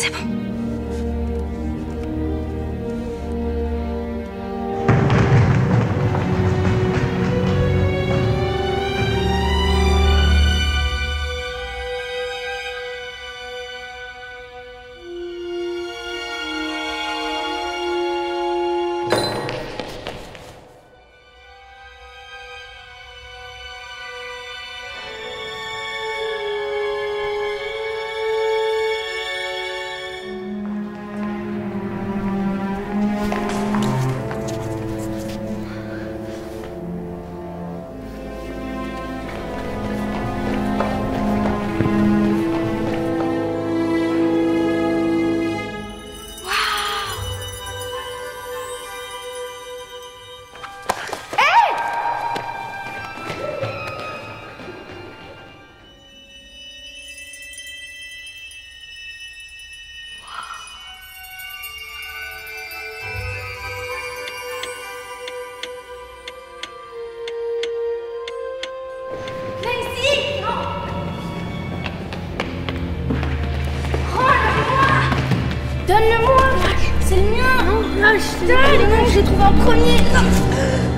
再碰。Mien Non, lâche Putain, les noms, j'ai trouvé en premier